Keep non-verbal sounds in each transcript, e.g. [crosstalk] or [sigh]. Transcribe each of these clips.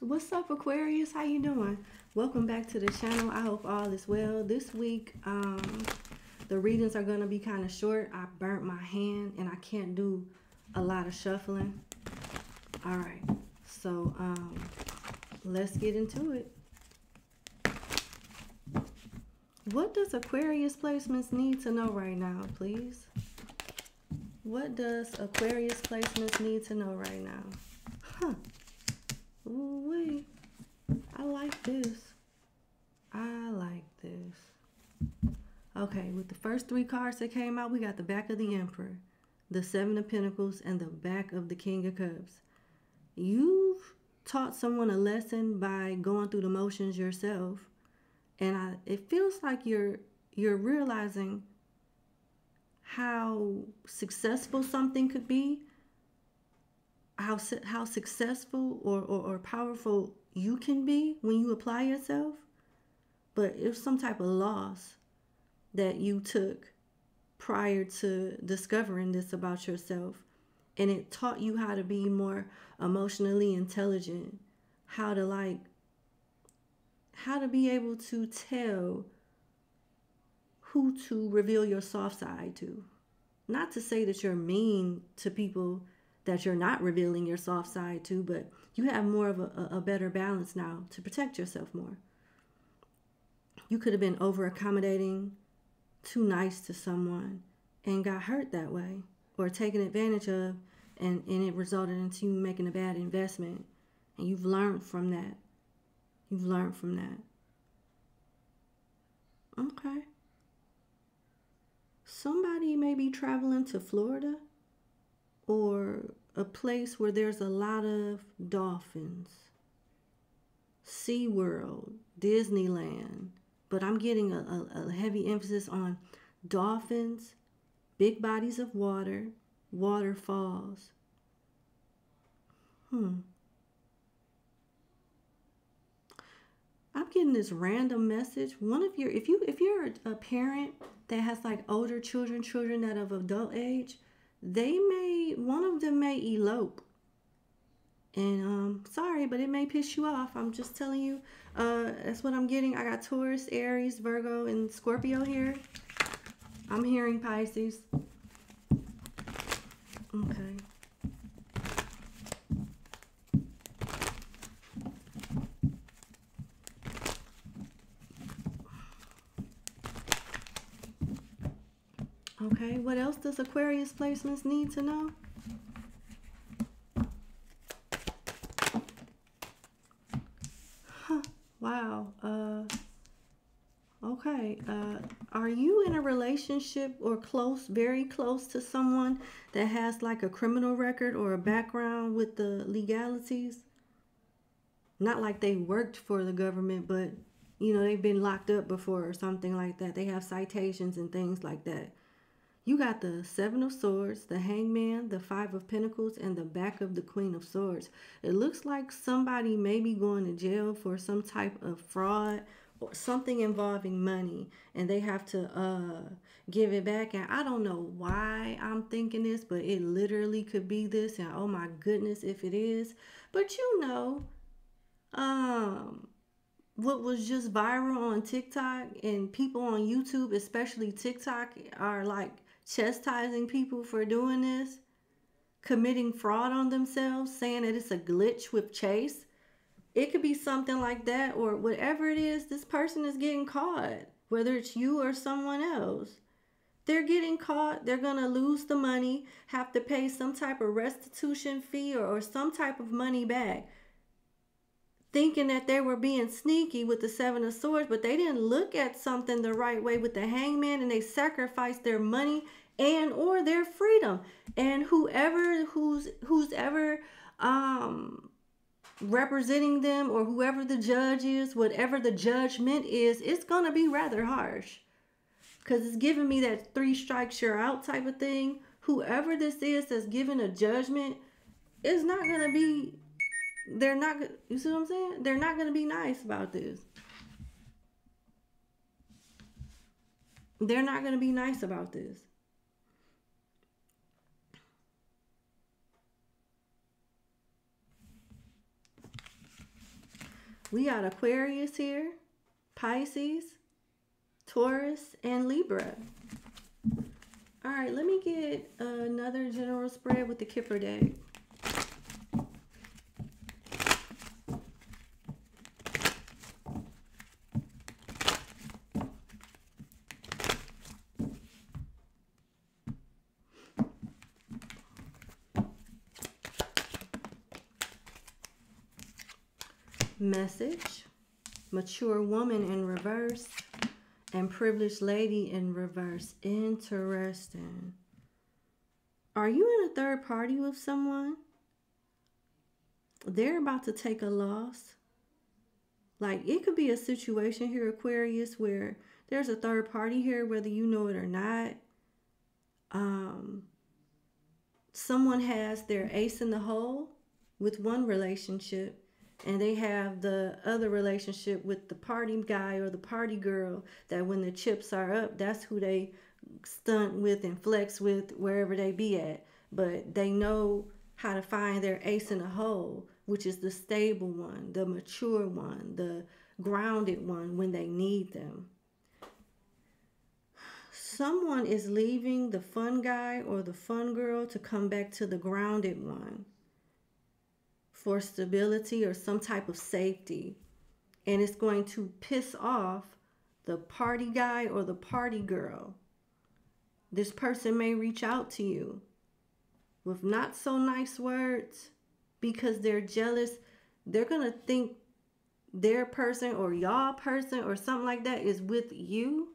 What's up, Aquarius? How you doing? Welcome back to the channel. I hope all is well. This week, um, the readings are going to be kind of short. I burnt my hand and I can't do a lot of shuffling. All right. So, um, let's get into it. What does Aquarius placements need to know right now, please? What does Aquarius placements need to know right now? Huh. Ooh wee. I like this. I like this. Okay, with the first three cards that came out, we got the back of the Emperor, the Seven of Pentacles, and the back of the King of Cups. You've taught someone a lesson by going through the motions yourself, and I, it feels like you're you're realizing how successful something could be how how successful or, or, or powerful you can be when you apply yourself, but it's some type of loss that you took prior to discovering this about yourself. And it taught you how to be more emotionally intelligent, how to like, how to be able to tell who to reveal your soft side to. Not to say that you're mean to people that you're not revealing your soft side to, but you have more of a, a better balance now to protect yourself more. You could have been over accommodating, too nice to someone, and got hurt that way, or taken advantage of, and, and it resulted into you making a bad investment. And you've learned from that. You've learned from that. Okay. Somebody may be traveling to Florida or a place where there's a lot of dolphins. SeaWorld, Disneyland, but I'm getting a, a, a, heavy emphasis on dolphins, big bodies of water, waterfalls. Hmm. I'm getting this random message. One of your, if you if you're a parent that has like older children, children that of adult age, they may one of them may elope and um sorry but it may piss you off. I'm just telling you uh that's what i'm getting. I got taurus aries virgo and scorpio here. I'm hearing pisces. Okay. Okay, what else does Aquarius placements need to know? Huh, wow. Uh, okay. Uh, are you in a relationship or close, very close to someone that has like a criminal record or a background with the legalities? Not like they worked for the government, but you know, they've been locked up before or something like that. They have citations and things like that. You got the Seven of Swords, the Hangman, the Five of Pentacles, and the back of the Queen of Swords. It looks like somebody may be going to jail for some type of fraud or something involving money and they have to uh give it back and I don't know why I'm thinking this but it literally could be this and oh my goodness if it is but you know um what was just viral on TikTok and people on YouTube especially TikTok are like chastising people for doing this, committing fraud on themselves, saying that it's a glitch with Chase. It could be something like that, or whatever it is, this person is getting caught, whether it's you or someone else. They're getting caught, they're going to lose the money, have to pay some type of restitution fee or, or some type of money back thinking that they were being sneaky with the seven of swords but they didn't look at something the right way with the hangman and they sacrificed their money and or their freedom. And whoever who's who's ever um representing them or whoever the judge is whatever the judgment is it's gonna be rather harsh. Because it's giving me that three strikes you're out type of thing. Whoever this is that's giving a judgment is not gonna be they're not you see what i'm saying they're not going to be nice about this they're not going to be nice about this We got Aquarius here, Pisces, Taurus, and Libra. All right, let me get another general spread with the Kipper deck. Message, mature woman in reverse and privileged lady in reverse. Interesting. Are you in a third party with someone? They're about to take a loss. Like it could be a situation here, Aquarius, where there's a third party here, whether you know it or not. Um, someone has their ace in the hole with one relationship and they have the other relationship with the party guy or the party girl that when the chips are up that's who they stunt with and flex with wherever they be at. But they know how to find their ace in the hole which is the stable one the mature one the grounded one when they need them. Someone is leaving the fun guy or the fun girl to come back to the grounded one for stability or some type of safety. And it's going to piss off the party guy or the party girl. This person may reach out to you with not so nice words because they're jealous. They're going to think their person or y'all person or something like that is with you.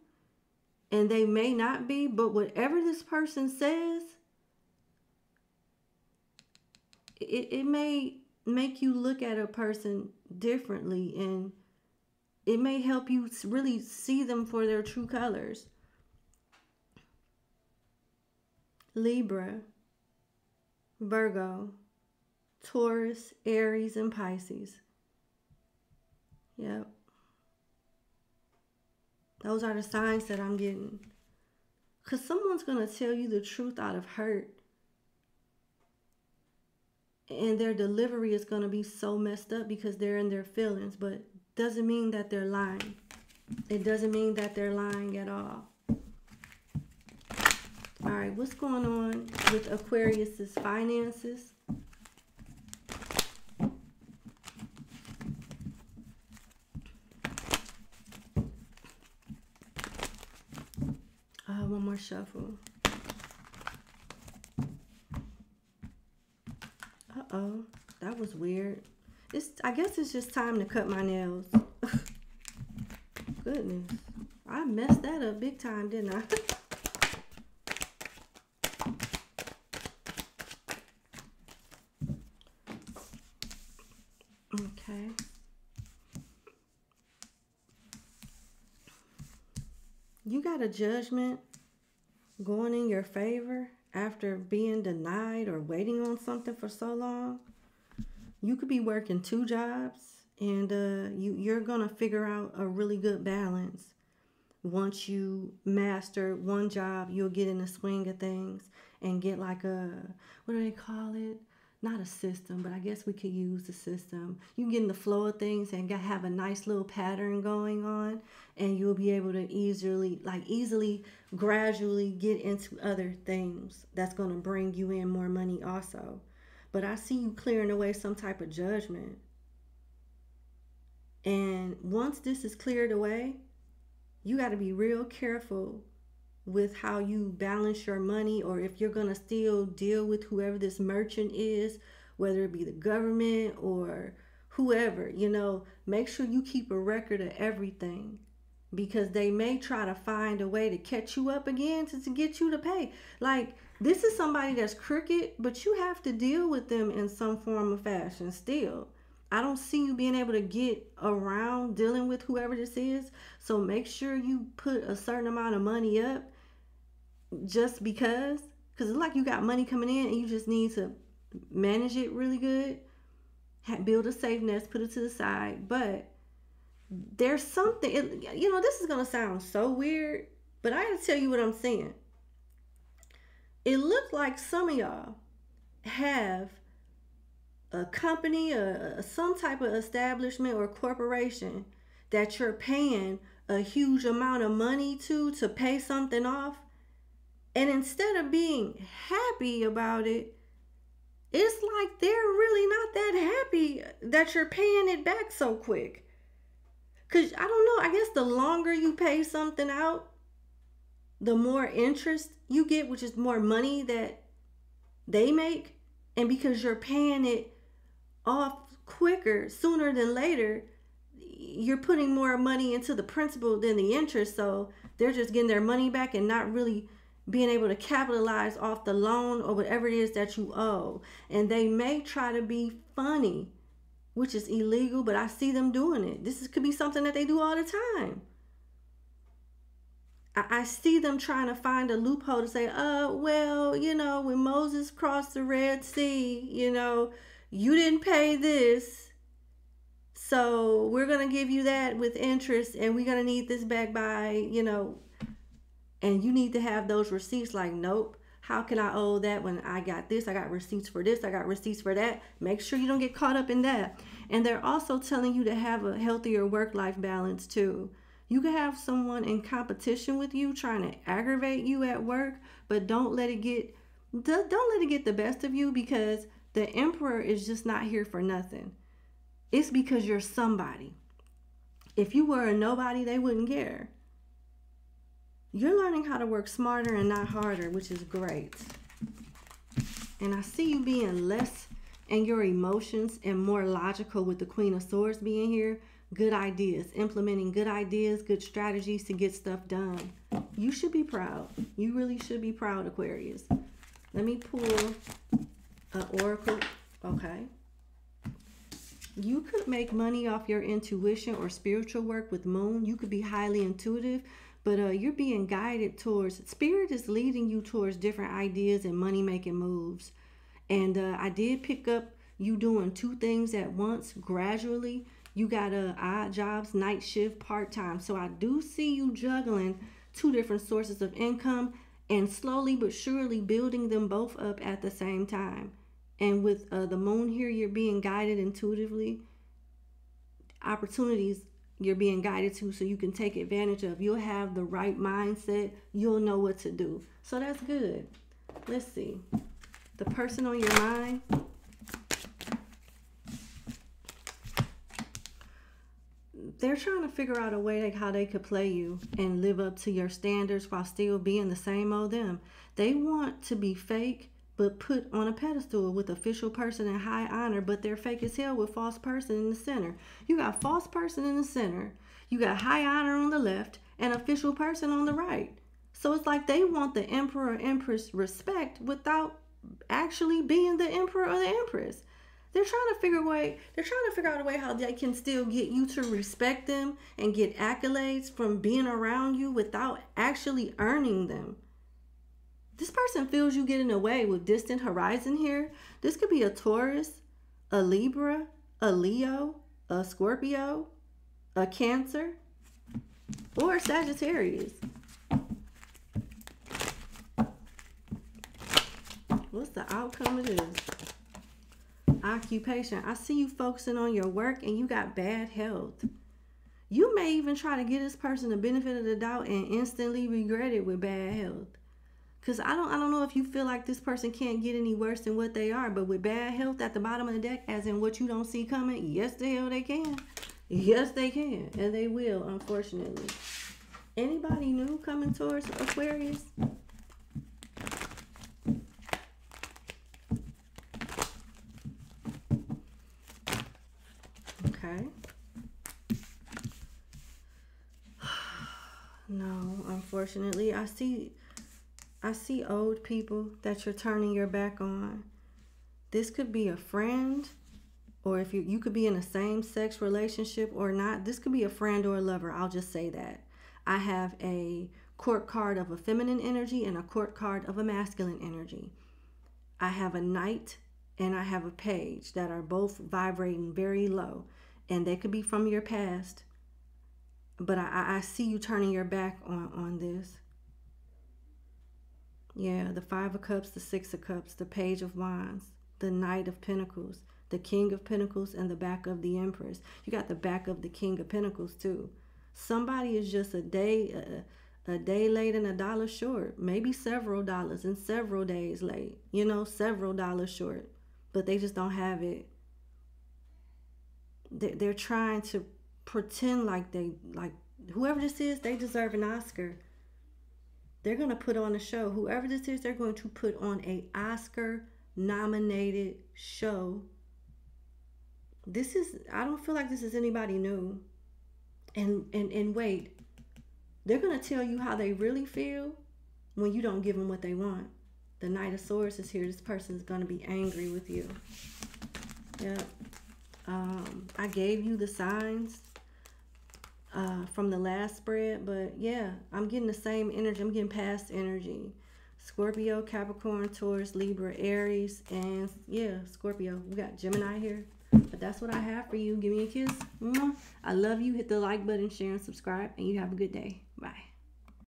And they may not be, but whatever this person says, it, it may make you look at a person differently and it may help you really see them for their true colors. Libra, Virgo, Taurus, Aries, and Pisces. Yep. Those are the signs that I'm getting. Because someone's going to tell you the truth out of hurt and their delivery is going to be so messed up because they're in their feelings but doesn't mean that they're lying. It doesn't mean that they're lying at all. All right what's going on with aquarius's finances? One more shuffle Uh-oh. That was weird. It's I guess it's just time to cut my nails. Goodness. I messed that up big time, didn't I? okay. You got a judgment going in your favor after being denied or waiting on something for so long, you could be working two jobs and uh, you, you're going to figure out a really good balance. Once you master one job, you'll get in the swing of things and get like a, what do they call it? Not a system, but I guess we could use the system. You get in the flow of things and have a nice little pattern going on, and you'll be able to easily, like easily gradually get into other things that's going to bring you in more money also. But I see you clearing away some type of judgment. And once this is cleared away, you got to be real careful with how you balance your money or if you're going to still deal with whoever this merchant is, whether it be the government or whoever, you know, make sure you keep a record of everything because they may try to find a way to catch you up again to, to get you to pay. Like this is somebody that's crooked, but you have to deal with them in some form of fashion still. I don't see you being able to get around dealing with whoever this is. So make sure you put a certain amount of money up just because. Because it's like you got money coming in and you just need to manage it really good. Build a safe nest, put it to the side. But there's something, it, you know, this is going to sound so weird, but I got to tell you what I'm saying. It looked like some of y'all have a company, a, some type of establishment or corporation that you're paying a huge amount of money to to pay something off, and instead of being happy about it, it's like they're really not that happy that you're paying it back so quick. Cause I don't know, I guess the longer you pay something out, the more interest you get, which is more money that they make. And because you're paying it off quicker, sooner than later, you're putting more money into the principal than the interest. So they're just getting their money back and not really being able to capitalize off the loan or whatever it is that you owe. And they may try to be funny, which is illegal, but I see them doing it. This is, could be something that they do all the time. I, see them trying to find a loophole to say, uh, well, you know, when Moses crossed the Red Sea, you know, you didn't pay this. So we're going to give you that with interest and we're going to need this back by, you know, and you need to have those receipts like, nope, how can I owe that when I got this? I got receipts for this, I got receipts for that. Make sure you don't get caught up in that. And they're also telling you to have a healthier work life balance too. You can have someone in competition with you trying to aggravate you at work, but don't let it get don't let it get the best of you because the emperor is just not here for nothing. It's because you're somebody. If you were a nobody, they wouldn't care. You're learning how to work smarter and not harder, which is great. And I see you being less in your emotions and more logical with the Queen of Swords being here. Good ideas, implementing good ideas, good strategies to get stuff done. You should be proud. You really should be proud, Aquarius. Let me pull an oracle. Okay. You could make money off your intuition or spiritual work with moon. You could be highly intuitive but uh, you're being guided towards spirit is leading you towards different ideas and money making moves and uh, i did pick up you doing two things at once gradually you got uh, odd jobs night shift part-time so i do see you juggling two different sources of income and slowly but surely building them both up at the same time and with uh, the moon here you're being guided intuitively opportunities you're being guided to so you can take advantage of. You'll have the right mindset. You'll know what to do. So that's good. Let's see. The person on your mind. They're trying to figure out a way like how they could play you and live up to your standards while still being the same old them. They want to be fake but put on a pedestal with official person in high honor, but they're fake as hell with false person in the center. You got false person in the center, you got high honor on the left, and official person on the right. So it's like they want the emperor or empress respect without actually being the emperor or the empress. They're trying to figure a way, they're trying to figure out a way how they can still get you to respect them and get accolades from being around you without actually earning them. This person feels you getting away with distant horizon here. This could be a Taurus, a Libra, a Leo, a Scorpio, a Cancer, or Sagittarius. What's the outcome of this? Occupation. I see you focusing on your work and you got bad health. You may even try to give this person the benefit of the doubt and instantly regret it with bad health. Cause I don't I don't know if you feel like this person can't get any worse than what they are, but with bad health at the bottom of the deck, as in what you don't see coming, yes the hell they can. Yes they can. And they will, unfortunately. Anybody new coming towards Aquarius? Okay. [sighs] No, unfortunately, I see I see old people that you're turning your back on. This could be a friend, or if you you could be in a same sex relationship or not. This could be a friend or a lover. I'll just say that. I have a court card of a feminine energy and a court card of a masculine energy. I have a knight and I have a page that are both vibrating very low, and they could be from your past. But I, I see you turning your back on, on this. Yeah, the Five of Cups, the Six of Cups, the Page of Wands, the Knight of Pentacles, the King of Pentacles and the back of the Empress. You got the back of the King of Pentacles too. Somebody is just a day a, a day late and a dollar short, maybe several dollars and several days late. You know, several dollars short, but they just don't have it. They're trying to pretend like they like whoever this is, they deserve an Oscar. They're going to put on a show. Whoever this is, they're going to put on a Oscar nominated show. This is I don't feel like this is anybody new. And and and wait. They're going to tell you how they really feel when you don't give them what they want. The Knight of Swords is here. This person is going to be angry with you. Yep. Um, I gave you the signs uh, from the last spread. But yeah, I'm getting the same energy. I'm getting past energy. Scorpio, Capricorn, Taurus, Libra, Aries, and yeah, Scorpio. We got Gemini here. But that's what I have for you. Give me a kiss. I love you. Hit the like button, share, and subscribe. And you have a good day. Bye.